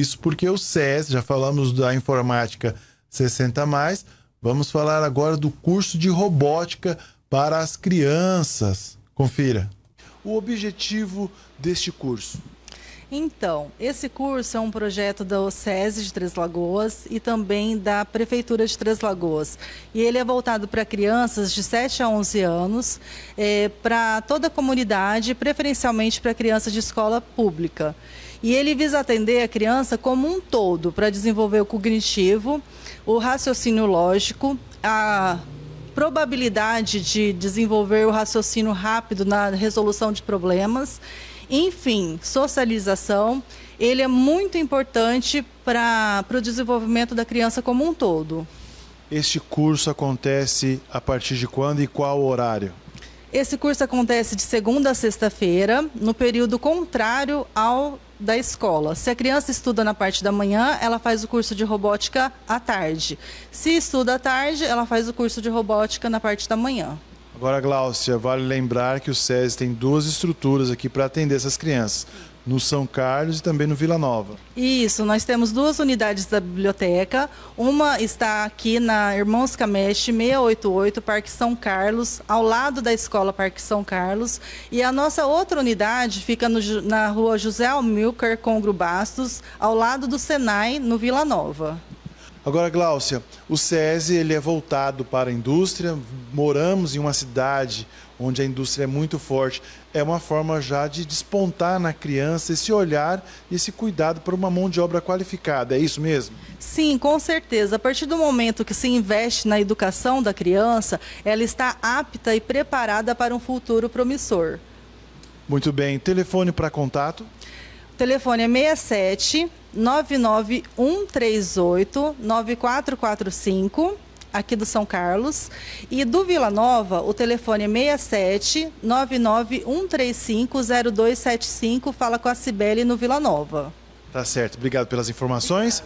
Isso porque o SES, já falamos da informática 60 mais, vamos falar agora do curso de robótica para as crianças. Confira. O objetivo deste curso então, esse curso é um projeto da OCESE de Três Lagoas e também da Prefeitura de Três Lagoas. E ele é voltado para crianças de 7 a 11 anos, é, para toda a comunidade, preferencialmente para crianças de escola pública. E ele visa atender a criança como um todo, para desenvolver o cognitivo, o raciocínio lógico, a probabilidade de desenvolver o raciocínio rápido na resolução de problemas enfim, socialização, ele é muito importante para o desenvolvimento da criança como um todo. Este curso acontece a partir de quando e qual horário? Esse curso acontece de segunda a sexta-feira, no período contrário ao da escola. Se a criança estuda na parte da manhã, ela faz o curso de robótica à tarde. Se estuda à tarde, ela faz o curso de robótica na parte da manhã. Agora, Gláucia, vale lembrar que o SESI tem duas estruturas aqui para atender essas crianças. No São Carlos e também no Vila Nova. Isso, nós temos duas unidades da biblioteca. Uma está aqui na Irmãos Cameste, 688, Parque São Carlos, ao lado da Escola Parque São Carlos. E a nossa outra unidade fica no, na rua José Almilcar, Congro Bastos, ao lado do Senai, no Vila Nova. Agora, Gláucia, o SESI ele é voltado para a indústria. Moramos em uma cidade onde a indústria é muito forte. É uma forma já de despontar na criança esse olhar e esse cuidado por uma mão de obra qualificada. É isso mesmo? Sim, com certeza. A partir do momento que se investe na educação da criança, ela está apta e preparada para um futuro promissor. Muito bem. Telefone para contato? Telefone é 67 99138 9445 aqui do São Carlos. E do Vila Nova, o telefone é 67 99135 0275. Fala com a Cibele no Vila Nova. Tá certo. Obrigado pelas informações.